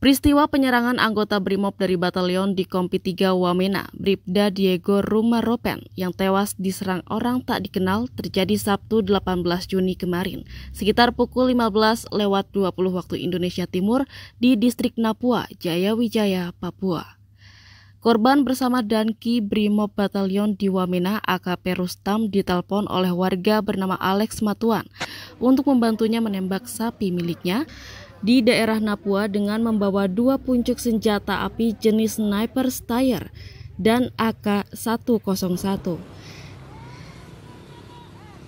Peristiwa penyerangan anggota BRIMOB dari Batalion di Kompi 3 Wamena, Bribda Diego Rumaropen, yang tewas diserang orang tak dikenal terjadi Sabtu 18 Juni kemarin, sekitar pukul 15 lewat 20 waktu Indonesia Timur di distrik Napua, Jaya Wijaya, Papua. Korban bersama Danki Brimob Batalion di Wamena AKP Rustam ditelepon oleh warga bernama Alex Matuan untuk membantunya menembak sapi miliknya di daerah Napua dengan membawa dua puncuk senjata api jenis sniper Steyr dan AK-101.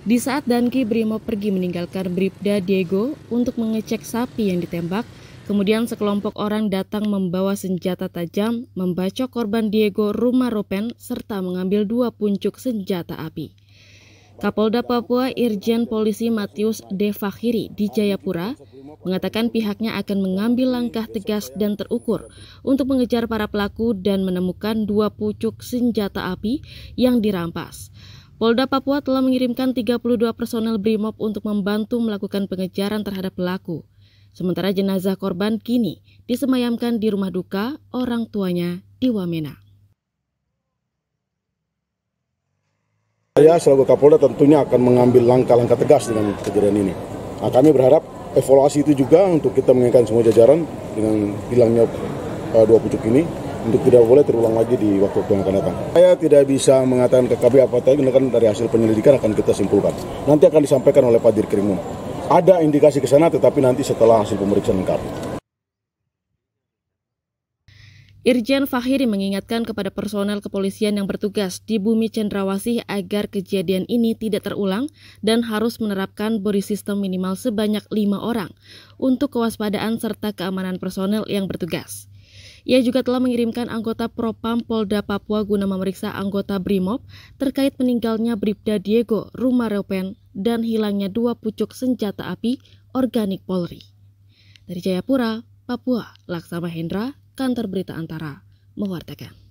Di saat Danki Brimo pergi meninggalkan Bribda Diego untuk mengecek sapi yang ditembak, kemudian sekelompok orang datang membawa senjata tajam, membacok korban Diego rumah Ropen, serta mengambil dua puncuk senjata api. Kapolda Papua Irjen Polisi Matius De Fakhiri di Jayapura mengatakan pihaknya akan mengambil langkah tegas dan terukur untuk mengejar para pelaku dan menemukan dua pucuk senjata api yang dirampas. Polda Papua telah mengirimkan 32 personel BRIMOB untuk membantu melakukan pengejaran terhadap pelaku. Sementara jenazah korban kini disemayamkan di rumah duka orang tuanya di Wamena. Saya selaku Kapolda tentunya akan mengambil langkah-langkah tegas dengan kejadian ini. Nah, kami berharap evaluasi itu juga untuk kita mengingatkan semua jajaran dengan hilangnya uh, dua pucuk ini untuk tidak boleh terulang lagi di waktu-waktu yang akan datang. Saya tidak bisa mengatakan ke KB apa tadi, kan dari hasil penyelidikan akan kita simpulkan. Nanti akan disampaikan oleh Pak Dirkrimum. Ada indikasi ke sana, tetapi nanti setelah hasil pemeriksaan lengkap. Irjen Fahiri mengingatkan kepada personel kepolisian yang bertugas di bumi Cendrawasih agar kejadian ini tidak terulang dan harus menerapkan body system minimal sebanyak lima orang untuk kewaspadaan serta keamanan personel yang bertugas. Ia juga telah mengirimkan anggota Propam Polda Papua guna memeriksa anggota BRIMOB terkait meninggalnya Bribda Diego Rumarepen dan hilangnya dua pucuk senjata api organik Polri. Dari Jayapura, Papua, Laksama Hendra, Kantor Berita Antara mewartakan.